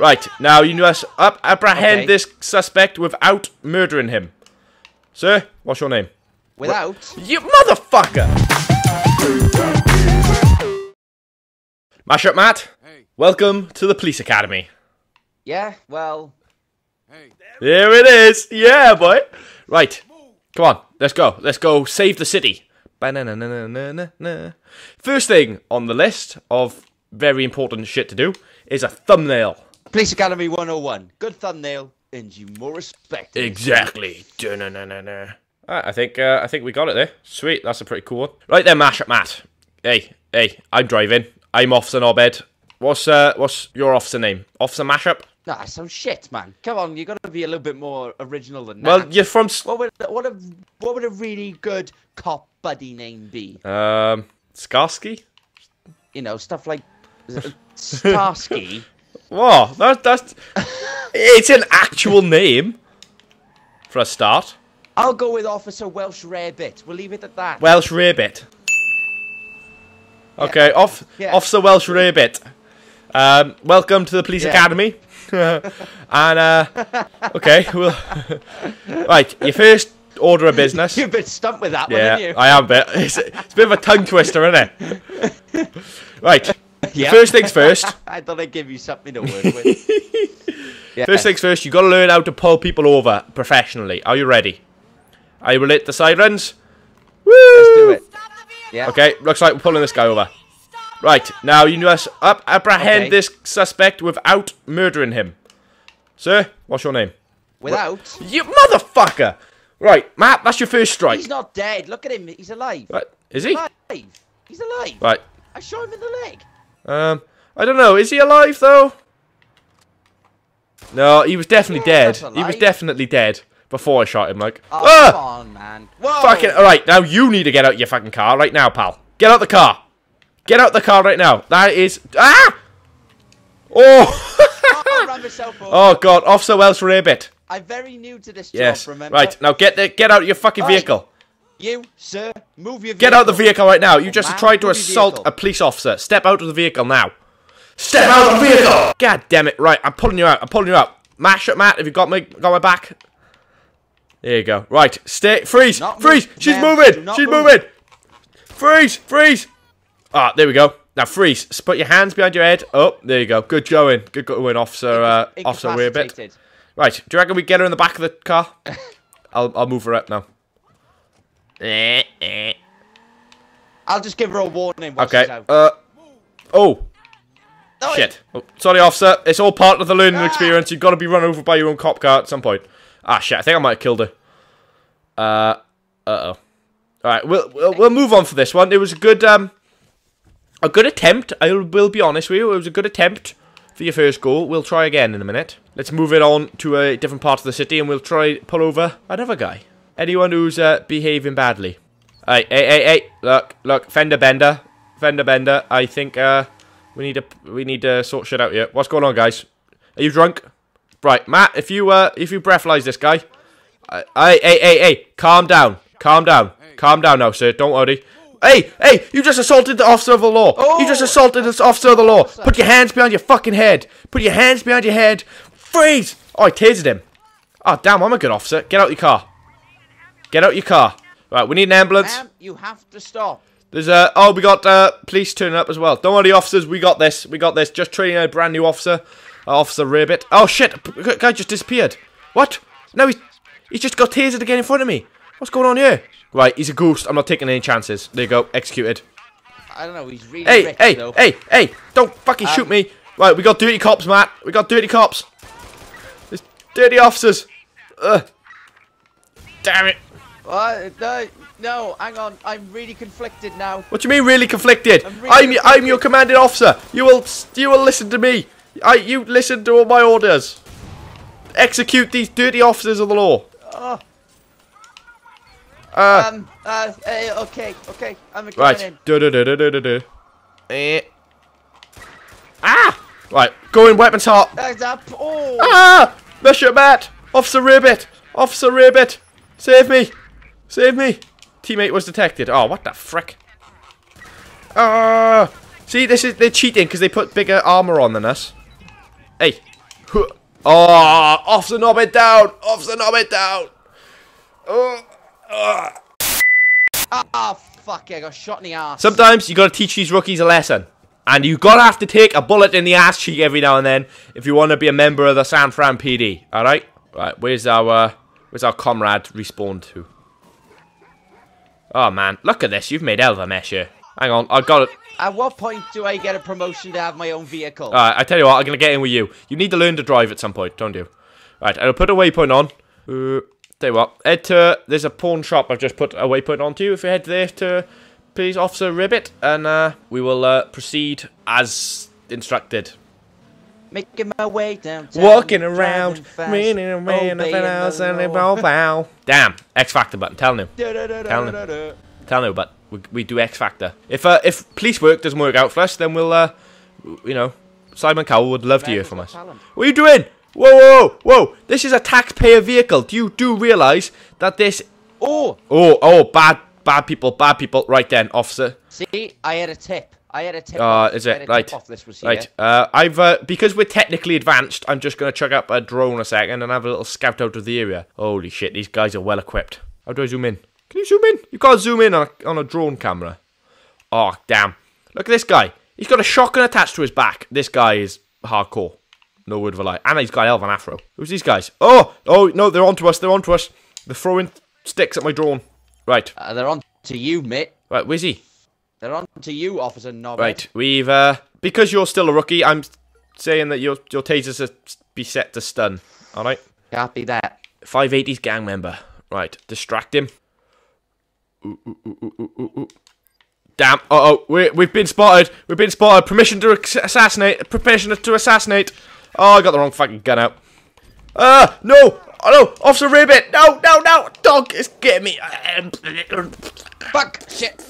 Right, now you must up apprehend Okay. this suspect without murdering him. Sir, what's your name? Without. You motherfucker! Mashup Matt. Welcome to the police academy. Yeah. Well. Hey. There it is. Yeah, boy. Right. Come on. Let's go. Let's go save the city. First thing on the list of very important shit to do is a thumbnail. Police Academy 101. Good thumbnail. Earns you more respect. Exactly. Da-na-na-na-na. I think uh, I think we got it there. Sweet, that's a pretty cool one. Right there, Mashup Matt. Hey, hey, I'm driving. I'm Officer Knobhead. What's uh, what's your officer name? Officer Mashup? Nah, some shit, man. Come on, you gotta be a little bit more original than Well, that. Well, you're from What would what a what would a really good cop buddy name be? um Skarsky. You know, stuff like Starsky. Whoa, that, that's it's an actual name for a start. I'll go with Officer Welsh Rarebit. We'll leave it at that. Welsh Rarebit. Okay, off Yeah. Officer Welsh Rarebit. Um, welcome to the police Yeah. academy. and uh, okay, well, right, your first order of business. You've been stumped with that one, Yeah, aren't you? I am a bit. It's, it's a bit of a tongue twister, isn't it? Right. Yeah. First things first. I thought I'd give you something to work with. yeah. First things first. You got to learn how to pull people over professionally. Are you ready? Are you lit the sirens? Woo! Let's do it. Yeah. Okay, looks like we're pulling this guy over. Right, now you must up apprehend Okay. this suspect without murdering him. Sir, what's your name? Without. You motherfucker! Right, Matt, that's your first strike. He's not dead. Look at him. He's alive. Right, is he? Alive. He's alive. Right. I shot him in the leg. Um, I don't know. Is he alive though? No, he was definitely Yeah, dead. He was definitely dead before I shot him. Like, Oh, ah! come on, man. Whoa. Fucking all right. Now you need to get out your fucking car right now, pal. Get out the car. Get out the car right now. That is ah. Oh. I ran myself over. oh God, Officer Welsh Rabbit. I'm very new to this Yes. job, remember? Right now, get the get out of your fucking Right. vehicle. You, sir, move your vehicle. Get out of the vehicle right now. You just man, tried to assault a police officer. Step out of the vehicle now. Step out of the vehicle. God damn it! Right, I'm pulling you out. I'm pulling you out. Mashup Matt. Have you got me? Got my back? There you go. Right, stay. Freeze. Not freeze. move, She's ma'am. moving. She's move. moving. Freeze. Freeze. Ah, there we go. Now freeze. S- Put your hands behind your head. Oh, there you go. Good going. Good going, officer. Uh, officer Rabbit. Incapacitated. Right. Do you reckon we get her in the back of the car? I'll I'll move her up now. Eh, eh. I'll just give her a warning Okay. she's out. Uh. Oh. No, Shit. Oh, sorry, officer. It's all part of the learning Ah. experience. You've got to be run over by your own cop car at some point. Ah, shit. I think I might have killed her. Uh. Uh oh. All right. We'll, we'll we'll move on for this one. It was a good um. A good attempt. I will be honest with you. It was a good attempt for your first goal. We'll try again in a minute. Let's move it on to a different part of the city, and we'll try pull over another guy. Anyone who's uh, behaving badly. Hey, hey, hey, hey! Look, look, fender bender, fender bender. I think uh, we need to we need to sort shit out here. What's going on, guys? Are you drunk? Right, Matt. If you uh, if you breathalyze this guy, I, I, hey, hey, hey, calm down, calm down, calm down now, sir. Don't worry. Hey, hey! You just assaulted the officer of the law. you just Oh! assaulted the officer of the law. Put your hands behind your fucking head. Put your hands behind your head. Freeze! Oh, I tasered him. Oh, damn! I'm a good officer. Get out your car. Get out your car. Right, we need an ambulance. Ma'am, you have to stop. There's a... oh we got uh police turning up as well. Don't worry, officers, we got this. We got this. Just training a brand new officer, uh, Officer Rabbit. Oh shit, guy just disappeared. What? No, he's he's just got tasered again in front of me. What's going on here? Right, he's a ghost. I'm not taking any chances. There you go, executed. I don't know, he's really Hey, rich, hey, though. hey, hey! Don't fucking shoot Um, me. Right, we got dirty cops, Matt. We got dirty cops. There's dirty officers. Ugh. Damn it. Uh, no, no, hang on. I'm really conflicted now. What do you mean, really conflicted? I'm I'm really y- I'm your commanding officer. You will you will listen to me. I you listen to all my orders. Execute these dirty officers of the law. Oh, Uh, um, uh, okay, okay. I'm coming right. in. Do do do do do do do. Eh. Ah. Right. Go in weapons hot. That's up. Oh, Ah! Monsieur Matt! Officer Ribbit! Officer Ribbit! Save me! Save me! Teammate was detected. Oh, what the frick? Ah! See, this is they're cheating because they put bigger armor on than us. Hey. Oh, officer knob it down. Off the knob it down. Oh, oh. Ah, fuck, I got shot in the ass. Sometimes you gotta teach these rookies a lesson. And you gotta have to take a bullet in the ass cheek every now and then if you want to be a member of the San Fran PD. Alright? Right, where's our uh, where's our comrade respawned to? Oh man, look at this, you've made hell of a mess here. Hang on, I've got it. At what point do I get a promotion to have my own vehicle? Alright, I tell you what, I'm gonna get in with you. You need to learn to drive at some point, don't you? Right, I'll put a waypoint on. Uh, tell you what, head to there's a pawn shop I've just put a waypoint on to you. If you head there to please Officer Ribbit and uh, we will uh, proceed as instructed. Making my way downtown. Walking around, driving fast, running around, obeying and the and law. bow bow. Damn, X Factor button. Tell him, Da-da-da-da-da-da. tell him, but we, we do X Factor. If uh, if police work doesn't work out for us, then we'll uh, you know, Simon Cowell would love to hear from us. talent. What are you doing? Whoa, whoa, whoa! This is a taxpayer vehicle. Do you do realise that this? Oh, Oh, oh, bad, bad people, bad people. Right then, officer. see, I had a tip. I had a tip. Uh, off. is it had a tip right? Off this was here. Right. Uh, I've uh, because we're technically advanced. I'm just gonna chuck up a drone a second and have a little scout out of the area. Holy shit! These guys are well equipped. How do I zoom in? Can you zoom in? You can't zoom in on a, on a drone camera. Oh damn! Look at this guy. He's got a shotgun attached to his back. This guy is hardcore. No word of a lie. And he's got Elvan Afro. Who's these guys? Oh, oh no! They're onto us. They're onto us. They're throwing sticks at my drone. Right. Uh, they're on to you, mate. Right. Where's he? They're on to you, Officer Knobhead. Right, we've uh because you're still a rookie, I'm saying that your your tasers are be set to stun. All right, Copy that. 580's gang member. Right, distract him. Ooh, ooh, ooh, ooh, ooh, ooh, ooh. Damn! Uh oh, we we've been spotted. We've been spotted. Permission to assassinate. Permission to assassinate. Oh, I got the wrong fucking gun out. Ah, no! Oh no, Officer Ribbit! No, no, no! Dog is getting me. Fuck! Shit!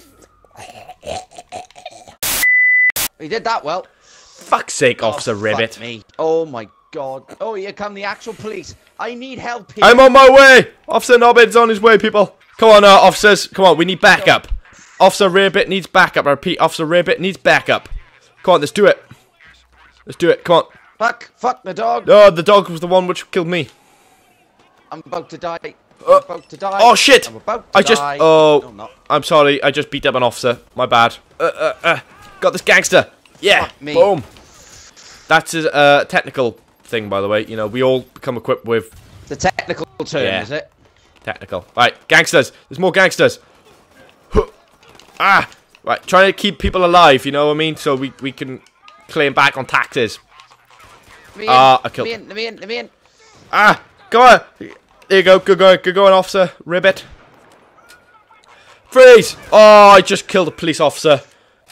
We did that well. Fuck's sake, Officer Oh, fuck Ribbit. me. Oh my god. Oh, here come the actual police. I need help here. I'm on my way! Officer Knobhead's on his way, people. Come on, uh, officers. Come on, we need backup. Officer Ribbit needs backup. I repeat, Officer Ribbit needs backup. Come on, let's do it. Let's do it. Come on. Fuck! Fuck the dog! Oh, the dog was the one which killed me. I'm about to die. I'm Uh, about to die. oh, shit. I'm about to I just. die. Oh, No, I'm. I'm sorry. I just beat up an officer. My bad. Uh, uh, uh. Got this gangster. Yeah. Boom. That's a uh, technical thing, by the way. You know, we all become equipped with The technical term, Yeah. is it? Technical. Right, gangsters. There's more gangsters. Ah! Right, trying to keep people alive, you know what I mean? So we, we can claim back on taxes. Let me in. Ah, I killed- Let me in. Let me in. Let me in. Ah! Go on! There you go. Good going. Good going, officer. Ribbit. Freeze! Oh, I just killed a police officer.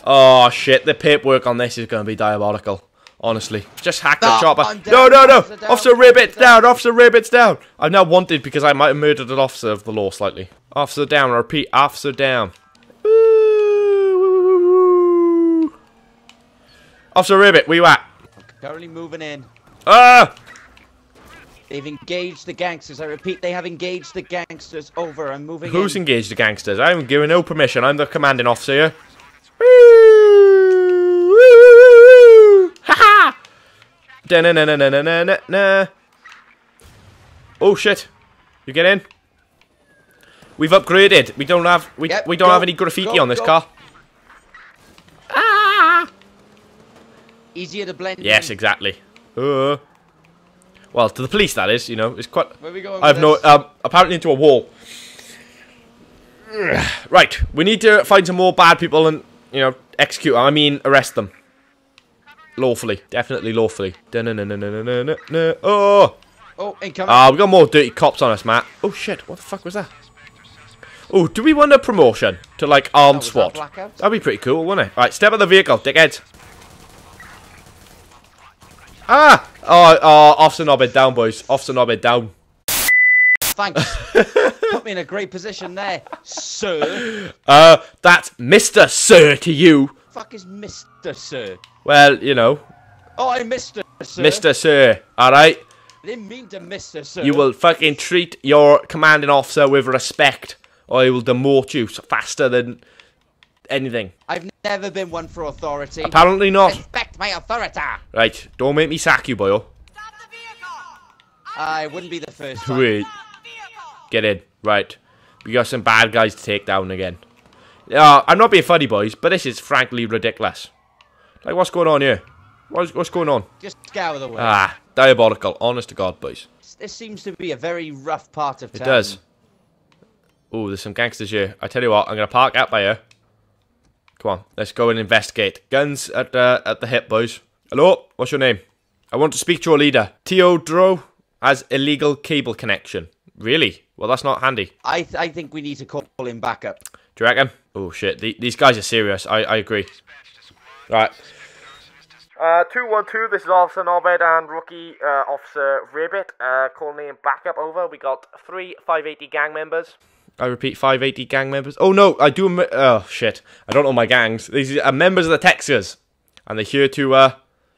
Oh, shit. The paperwork on this is going to be diabolical. Honestly. Just hack the Ah, chopper. Down, No, no, no! officer down, Officer Ribbit's down. down! Officer Ribbit's down! I'm now wanted because I might have murdered an officer of the law slightly. Officer down. I repeat, officer down. Officer Ribbit, where you at? Currently moving in. Ah! They've engaged the gangsters. I repeat, they have engaged the gangsters. Over. I'm moving Who's in. engaged the gangsters? I'm giving no permission. I'm the commanding officer here. Ha ha! Da-na-na-na-na-na-na. Oh shit! You get in? We've upgraded. We don't have we Yep, we don't go, have any graffiti go, on this go. car. Ah! Easier to blend Yes, in. exactly. Uh. Well, to the police that is. You know, it's quite. Where we going I have no. Um, apparently into a wall. Right, we need to find some more bad people and you know execute. I mean, arrest them. Lawfully, definitely lawfully. Oh, Oh, incoming. ah, we got more dirty cops on us, Matt. Oh shit, what the fuck was that? Oh, do we want a promotion to like armed SWAT? That'd be pretty cool, wouldn't it? Right, step out of the vehicle, dickheads. Ah! Oh, oh, Officer Knobhead down, boys. Officer Knobhead down. Thanks. Put me in a great position there, sir. Uh, that's Mr. Sir to you. Fuck is Mr. Sir? Well, you know, Oh, I'm Mr. Sir. Mr. Sir, alright? I didn't mean to Mr. Sir. You will fucking treat your commanding officer with respect, or he will demote you faster than anything. I've never been one for authority. Apparently not. Respect my authority. Right, don't make me sack you, boyo. I wouldn't be the first. Wait. Get in. Right. We got some bad guys to take down again. Yeah, I'm not being funny, boys, but this is frankly ridiculous. Like, what's going on here? What's, what's going on? Just get out of the way. Ah, diabolical. Honest to God, boys. This seems to be a very rough part of town. It does. Oh, there's some gangsters here. I tell you what, I'm going to park out by here. Come on, let's go and investigate. Guns at, uh, at the hip, boys. Hello, what's your name? I want to speak to your leader. Teodoro has illegal cable connection. Really? Well, that's not handy. I th- I think we need to call him back up. Do you reckon? Oh shit, the, these guys are serious. I, I agree. Right. Uh, 212, this is Officer Norbert and Rookie uh, Officer Ribbit. Uh, calling in backup over. We got three 580 gang members. I repeat, 580 gang members. Oh no, I do. Oh shit, I don't know my gangs. These are members of the Tezcas. And they're here to, uh,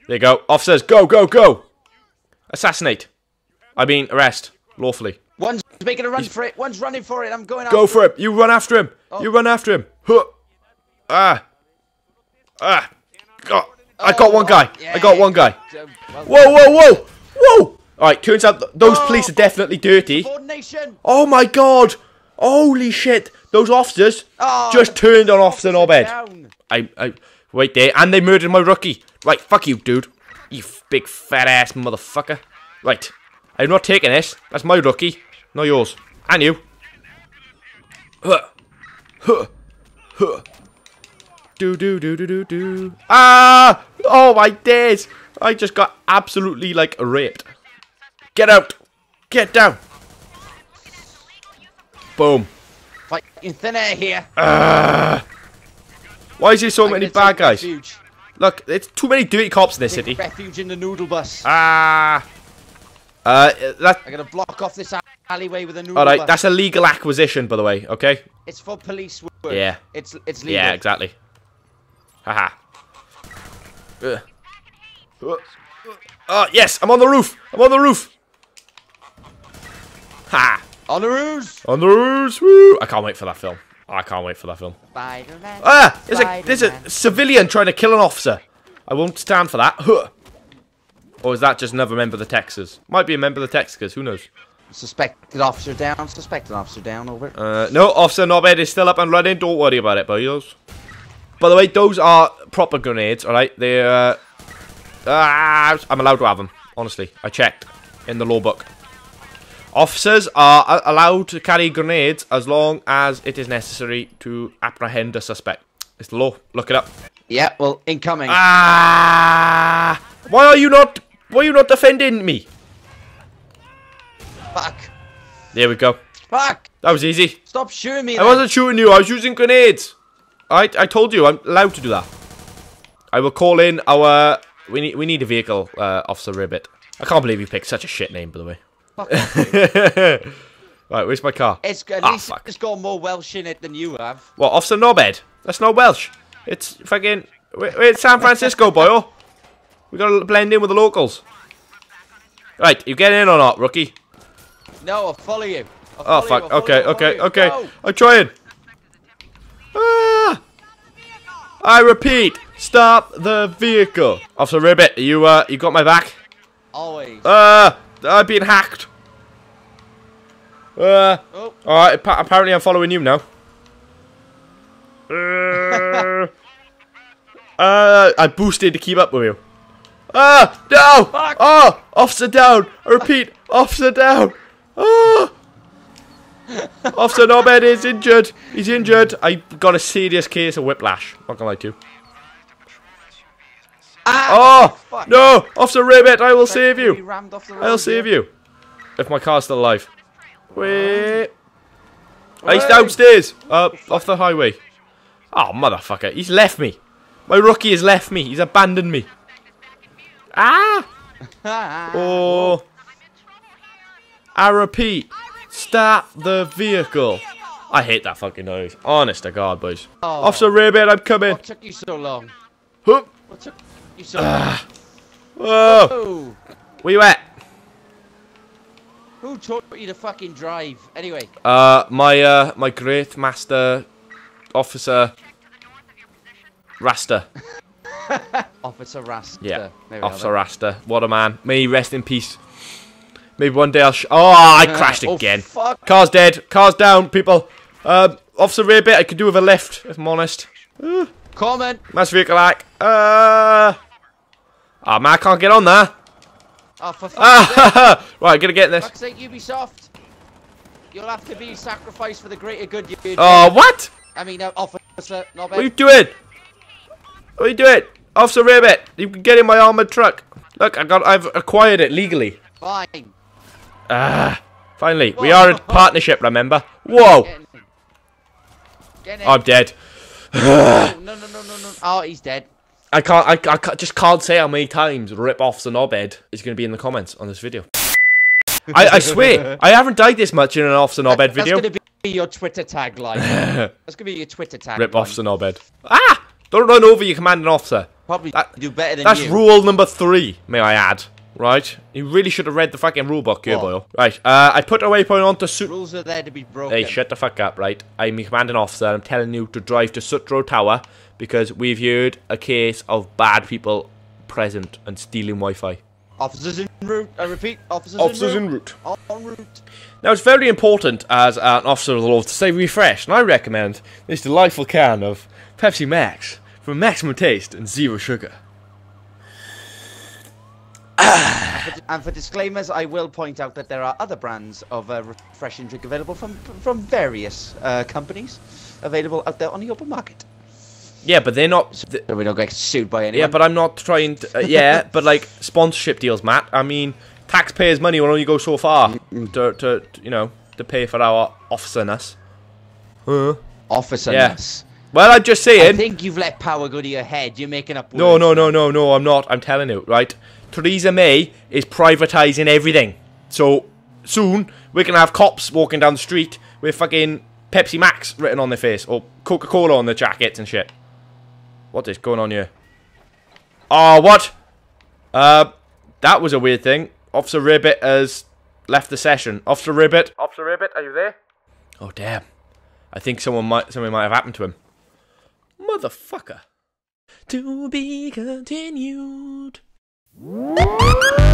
there you go. Officers, go, go, go! Assassinate. I mean, arrest. Lawfully. One's making a run for it. One's running for it. I'm going Go for it. You run after him. You run after him. Huh. Ah. Ah. God. I got one guy. I got one guy. Whoa, whoa, whoa. Whoa. Alright, turns out th- those police are definitely dirty. Oh my god. Holy shit. Those officers Oh, just turned on Officer. Down. I, I, wait there. And they murdered my rookie. Right, fuck you, dude. You big fat ass motherfucker. Right. I'm not taking this. That's my rookie. Not yours. And you. Huh. Huh. Huh. Do do do do do do. Ah! Oh my days! I just got absolutely like raped. Get out! Get down! Boom. Like in thin air here. Why is there so I'm many bad guys? Refuge. Look, it's too many dirty cops in this Take city. refuge in the noodle bus. Ah. Uh, that. I'm gonna block off this alleyway with a noodle All right, bus. that's a legal acquisition, by the way. Okay. It's for police work. Yeah. It's it's legal. Yeah, exactly. Haha. Uh, Oh yes, I'm on the roof. I'm on the roof. Ha! On the roof. On the roof. Woo! I can't wait for that film. I can't wait for that film. Spider-Man. Ah! There's a there's a civilian trying to kill an officer. I won't stand for that. Huh. Or is that just another member of the Tezcas? Might be a member of the Tezcas. Who knows? Suspected officer down. Suspected officer down. Over. Uh, no, Officer Norbert is still up and running. Don't worry about it, boys. By the way, those are proper grenades, alright? They're... Uh, ah, I'm allowed to have them, honestly. I checked in the law book. Officers are allowed to carry grenades as long as it is necessary to apprehend a suspect. It's the law. Look it up. Yeah. Well, incoming. Ah! Why are you not... Why are you not defending me? Fuck. There we go. Fuck. That was easy. Stop shooting me. I then. wasn't shooting you. I was using grenades. I I told you I'm allowed to do that. I will call in our. We need we need a vehicle, uh, Officer Ribbit. I can't believe you picked such a shit name, by the way. Fuck off. Right, where's my car? It's at Ah, least fuck. it's got more Welsh in it than you have. What, Officer Norbed? That's not Welsh. It's fucking. In San Francisco, boyo. We gotta blend in with the locals. Right, you getting in or not, rookie? No, I'll follow you. I'll Oh follow fuck. I'll Okay, you, okay, okay. you. I'm trying. Ah! I repeat, stop the vehicle. Officer Ribbit, you uh, you got my back. Always. Uh, I've been hacked. Uh, oh, all right. appa- Apparently, I'm following you now. Uh, uh, I boosted to keep up with you. Ah, no! Fuck. Oh, officer down. I repeat, officer down. Oh. officer Norbert is injured. He's injured. I got a serious case of whiplash. Not gonna lie to you. Ah, Oh fuck. no, Officer Ribbit, I will save you. I'll save you. If my car's still alive. Wait. Oh, he's downstairs. Uh, off the highway. Oh, motherfucker. He's left me. My rookie has left me. He's abandoned me. Ah! Ah, Oh. I repeat. Start the vehicle. I hate that fucking noise. Honest to God, boys. Oh. Officer Ribbit, I'm coming. What took you so long? Huh. What took you so? Whoa. Oh, Where you at? who taught you to fucking drive? Anyway, Uh, my uh, my great master, officer, Rasta. Officer Rasta. Yeah, are Officer. Rasta. What a man. May he rest in peace. Maybe one day I'll. Sh- oh, I crashed oh, again. fuck. Car's dead. Car's down, people. Um, Officer Rabbit, I could do with a lift, if I'm honest. Uh, Comment. mass vehicle hack. Uh. Ah, man, I can't get on there. Oh, for fuck's sake. Ah, right, gonna get this. fuck's sake, Ubisoft. You'll have to be sacrificed for the greater good. You. Oh, what? I mean, uh, officer, not bad. What are you doing? What are you doing? Officer Rabbit, you can get in my armored truck. Look, I got, I've acquired it legally. Fine. Ah, finally, we are in partnership. Remember? Whoa, Get in. Get in. I'm dead. Oh, no, no, no, no, no. Oh, he's dead. I can't, I, I can't, just can't say how many times rip offs an obed is going to be in the comments on this video. I, I swear, I haven't died this much in an offs and obed video. That's gonna be your Twitter tagline. That's gonna be your Twitter tagline. Rip offs and obed. Ah! Don't run over your commanding officer. Probably That- do better than That's you. rule number three, may I add. Right? You really should have read the fucking rule book, here, boy. Right, uh, I put a waypoint onto Sut. Rules are there to be broken. Hey, shut the fuck up, right? I'm your commanding officer. I'm telling you to drive to Sutro Tower because we've heard a case of bad people present and stealing Wi-Fi. Officers en route. I repeat, officers, Officers en en route. route. En route. Now, it's very important as an officer of the law to stay refreshed, and I recommend this delightful can of Pepsi Max for maximum taste and zero sugar. And for disclaimers, I will point out that there are other brands of uh, refreshing drink available from from various uh, companies available out there on the open market. Yeah, but they're not. th- So we don't get sued by anyone. yeah, but I'm not trying to. Uh, yeah, but like sponsorship deals, Matt. I mean, taxpayers' money will only go so far to, to, you know, to pay for our officerness. Huh? officer. Yeah. Well, I'm just saying. I think you've let power go to your head. You're making up. No, words no, now. no, no, no, I'm not. I'm telling you, right? Theresa May is privatising everything. So soon we're gonna have cops walking down the street with fucking Pepsi Max written on their face or Coca Cola on their jackets and shit. What is going on here? Oh, what? Uh, that was a weird thing. Officer Ribbit has left the session. Officer Ribbit. Officer Ribbit, are you there? Oh damn! I think someone might something might have happened to him. Motherfucker. To be continued. Woo!